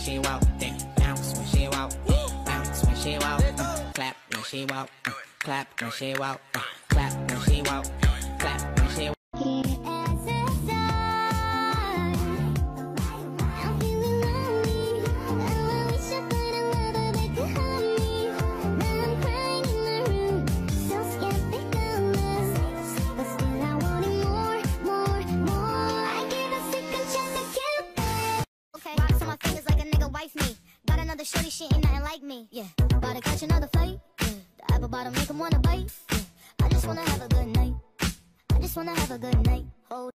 she walk, then bounce when she walk, bounce when she walk, clap when she walk, clap when she walk, clap when she walk, clap. other shorty, she ain't nothing like me. Yeah, about to catch another fight. Yeah. The apple bottom make him wanna bite. Yeah. I just wanna have a good night. I just wanna have a good night. Hold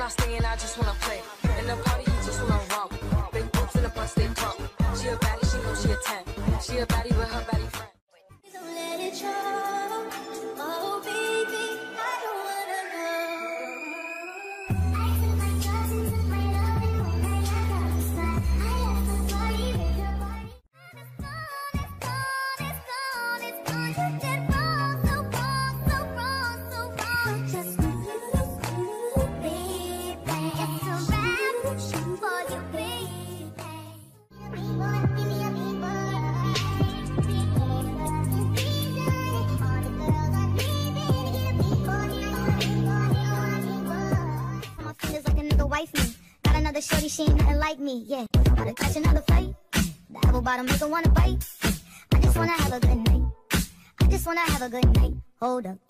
not staying, I just wanna play. like me, yeah. About to catch another fight. The apple bottom make her wanna bite. I just wanna have a good night. I just wanna have a good night. Hold up.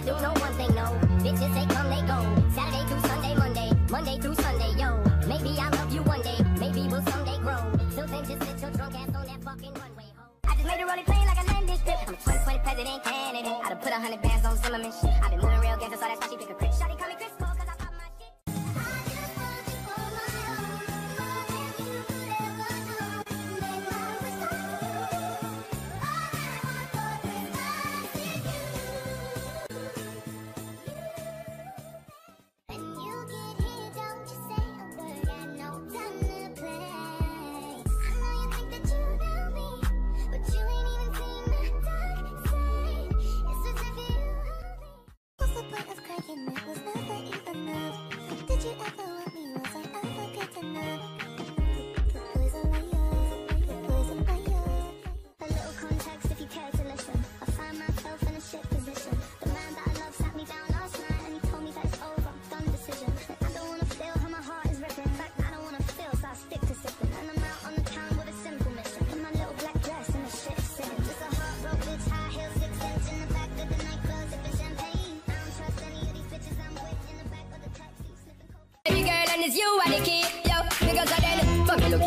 I do know one thing, no. Bitches, they come, they go. Saturday through Sunday, Monday, Monday through Sunday, yo. Maybe I love you one day, maybe we'll someday grow. Till then, just sit your drunk ass on that fucking runway, ho. I just made a rolling plane like a landing strip. I'm a 2020 president candidate. I done put a hundred bands on Zimmerman shit. I been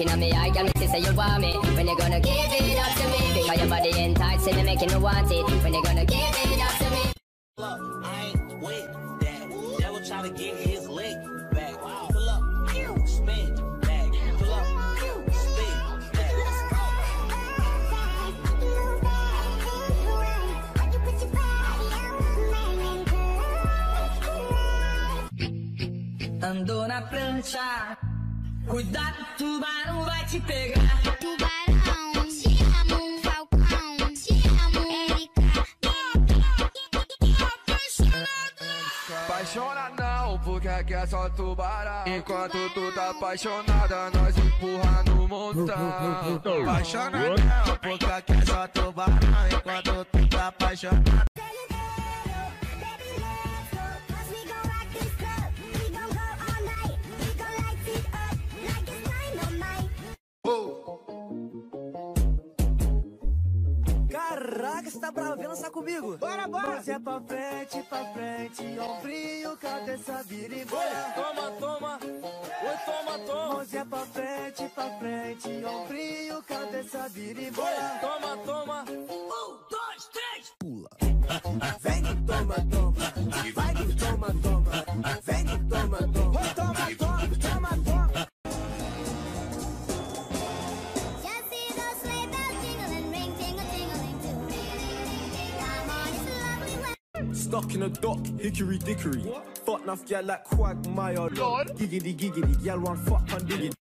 looking at me, I can make you say you want me. When you gonna give it up to me? Because your body enticing me, making me want it. When you gonna give it up to me? Look, I ain't with that. Devil trying to get his lick back. Pull up, spin back. Pull up, spin back. Andou na prancha cuidado, tubarão vai te pegar. Tubarão, te amo, Falcão, te amo, Erika. Apaixona não, porque aqui é só tubarão. Enquanto tu tá apaixonada, nós empurra no montão. Apaixona não, porque aqui é só tubarão. Enquanto tu tá apaixonada. Caraca, você tá? Vem lançar comigo. Bora, bora. Mãozinha pra frente, pra frente. Ombrinho, cabeça, vira e boia. Toma, toma. Oi, toma, toma. Mãozinha pra frente, pra frente. Ombrinho, cabeça, vira e boia. Toma, toma. Um, dois, três. Pula. Vem toma, toma. In a dock, hickory dickory. Fuck enough gal like Quagmire. Giggity giggity, gal want fuck and diggity.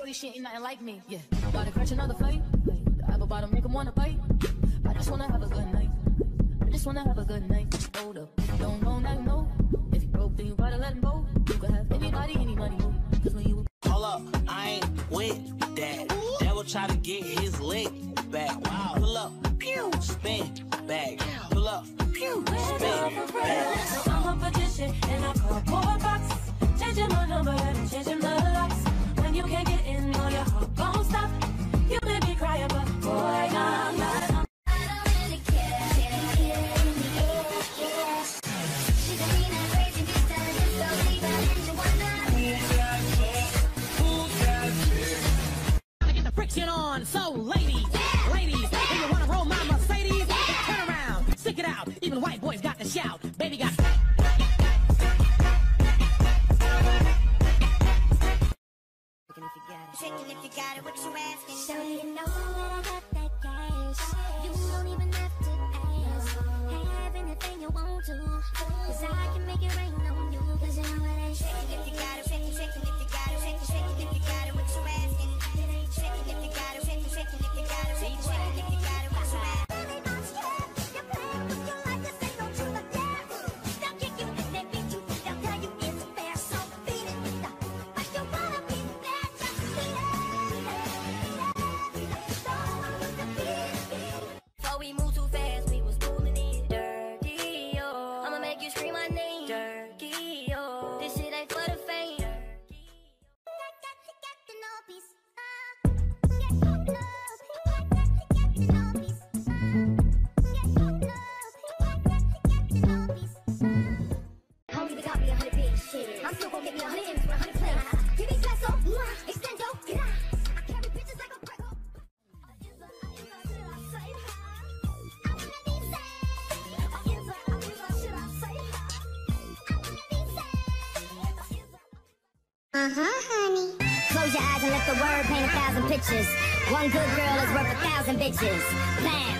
Shorty, she ain't nothing like me. Yeah. About to catch another fight. The apple bottom make him wanna bite. I just wanna have a good night. I just wanna have a good night. Hold up. Don't know now you know. If you broke, then you gotta let him go. You could have anybody, any money, mo. Cause when you Hold up, I ain't with that. Devil try to get his leg back. Wow, Pull up, pew, spin back. Pull up, pew, spin back. So I'm competition in a cardboard box. Changing my number and changing the locks. When you can't get on. So, ladies, ladies, if you wanna roll my Mercedes, turn around, stick it out. Even white boys got to shout. Baby got. Shaking if you got it, what you asking? So you know that I got that cash. You don't even have to ask. Have anything you want to. Cause I can make it rain on you. Cause you know it ain't shaking if you got it. Shaking, shaking if you got it. Shaking, shaking if you got it, what you asking? One good girl is worth a thousand bitches. Bam.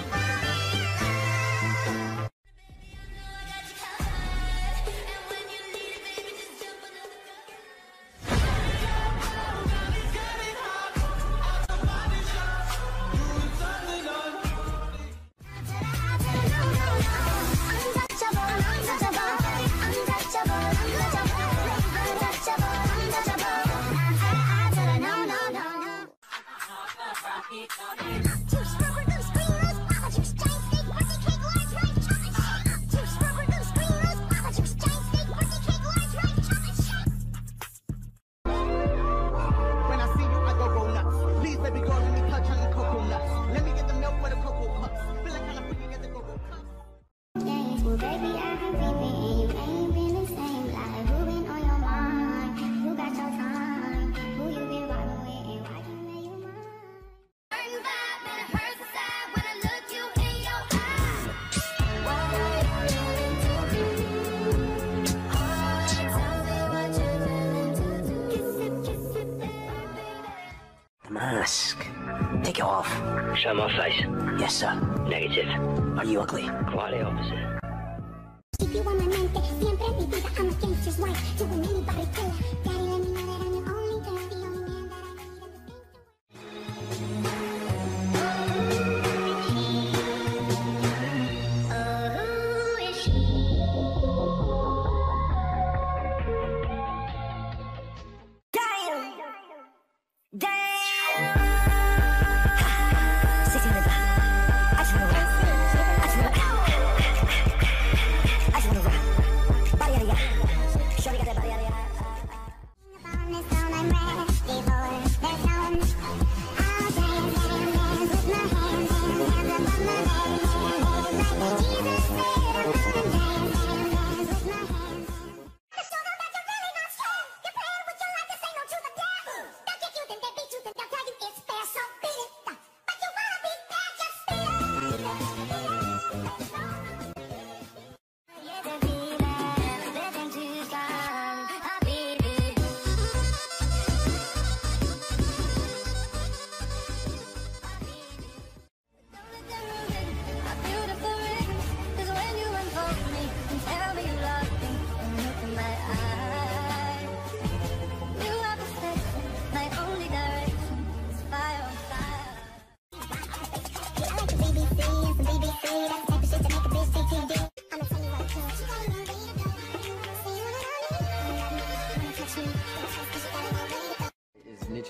Yes, sir. Negative. Are you ugly? Quietly opposite.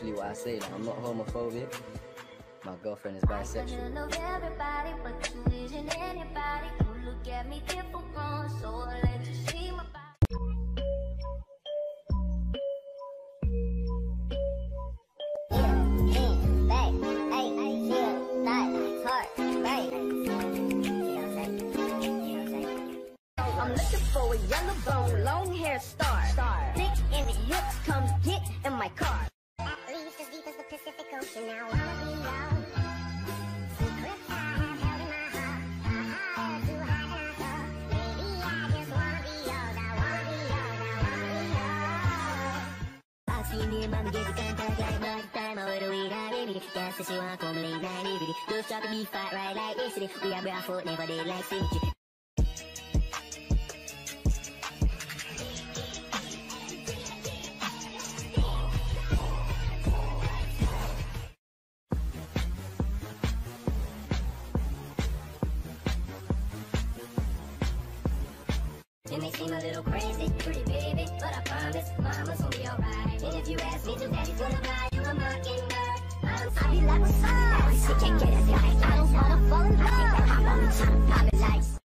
literally what I say. Like, I'm not homophobic. My girlfriend is bisexual. I love everybody, but you isn't anybody. You look at me different, so I'll let you see my body. she want come late night liberty. Don't stop the beef, fight right like yesterday. We are bare foot, never did like symmetry. get I don't wanna fall in love.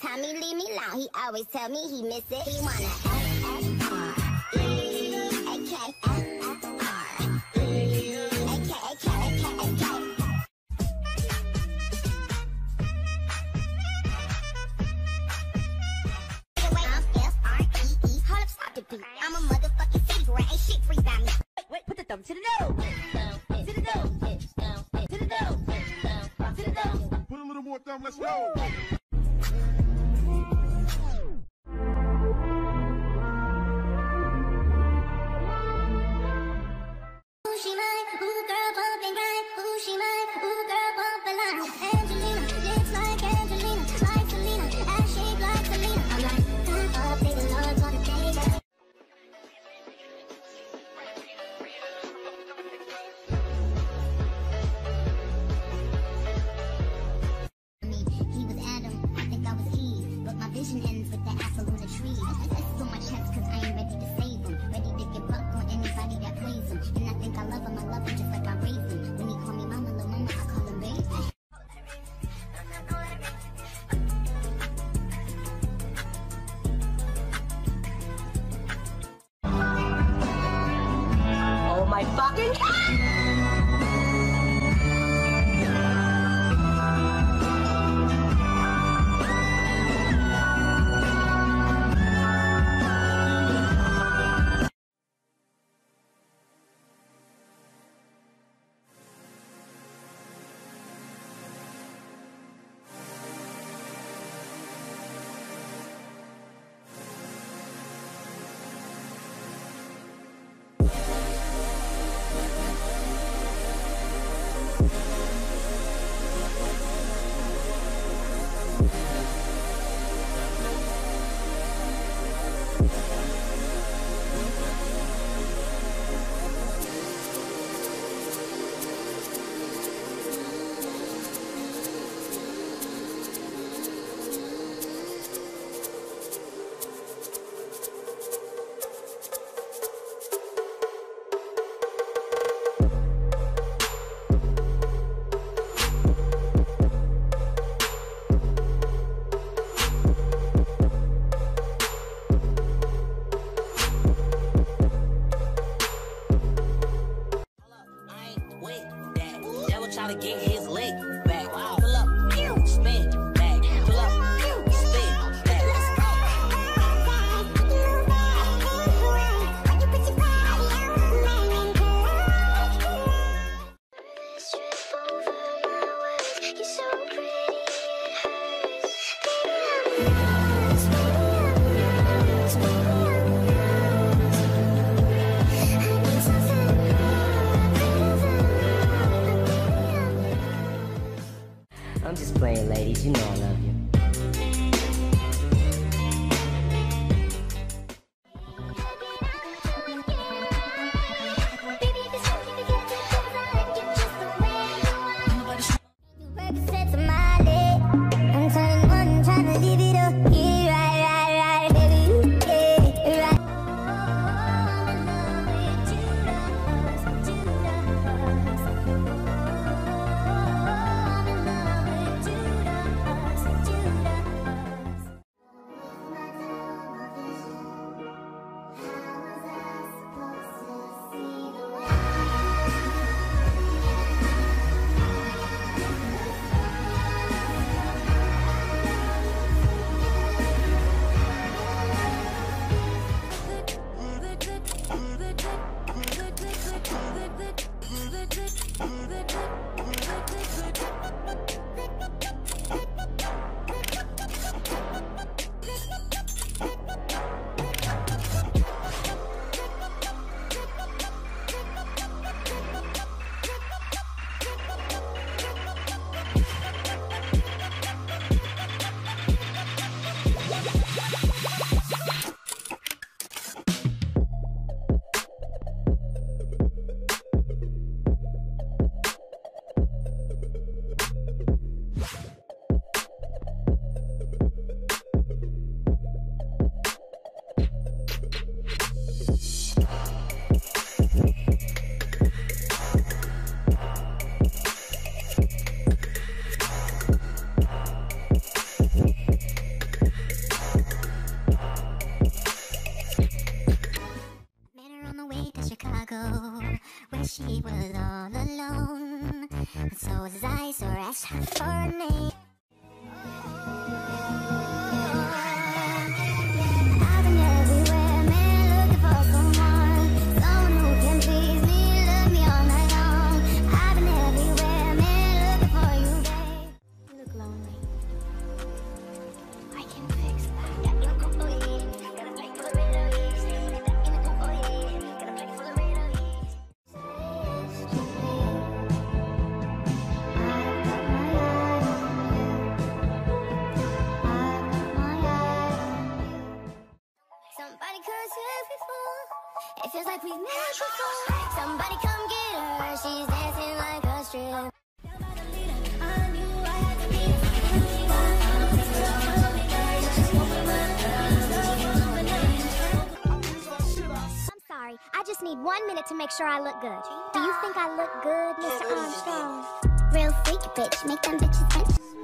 Tommy, leave me alone, he always tell me he miss it. He wanna I'm a motherfucking savior, ain't shit free by me. Wait, wait, put the thumb to the nose, to the nose, to the nose, to the nose. Put a little more thumb, let's go. love, I'm a lover. fucking I'm just playing, ladies. You know I love you. One minute to make sure I look good. Do you think I look good, Mr. Armstrong? Real freak bitch, make them bitches